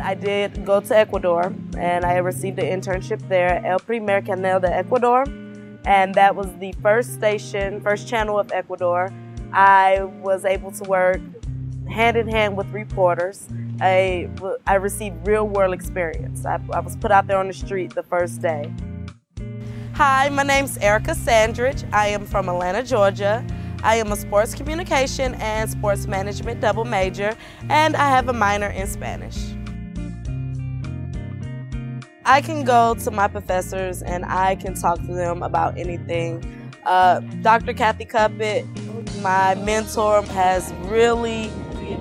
I did go to Ecuador and I received an internship there, El Primer Canal de Ecuador. And that was the first station, first channel of Ecuador. I was able to work hand in hand with reporters. I, I received real world experience. I, I was put out there on the street the first day. Hi, my name's Eryka Sandridge. I am from Atlanta, Georgia. I am a sports communication and sports management double major, and I have a minor in Spanish. I can go to my professors and I can talk to them about anything. Uh, Dr. Kathy Cuppet, my mentor, has really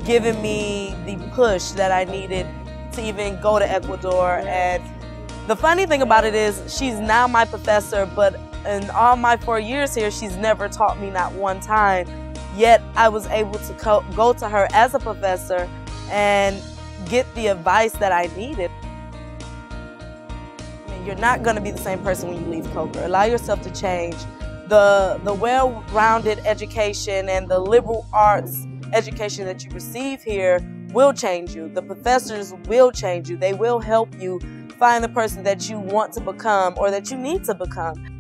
given me the push that I needed to even go to Ecuador. And the funny thing about it is, she's now my professor, but in all my four years here, she's never taught me not one time. Yet I was able to go to her as a professor and get the advice that I needed. You're not going to be the same person when you leave Coker. Allow yourself to change. The, the well-rounded education and the liberal arts education that you receive here will change you. The professors will change you. They will help you find the person that you want to become or that you need to become.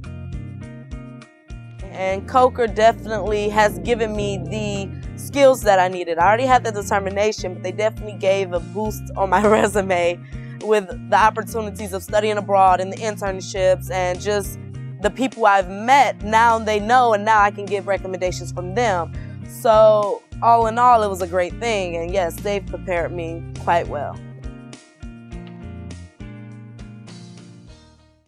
And Coker definitely has given me the skills that I needed. I already had the determination, but they definitely gave a boost on my resume with the opportunities of studying abroad and the internships and just the people I've met. Now they know, and now I can give recommendations from them. So, all in all, it was a great thing. And yes, they've prepared me quite well.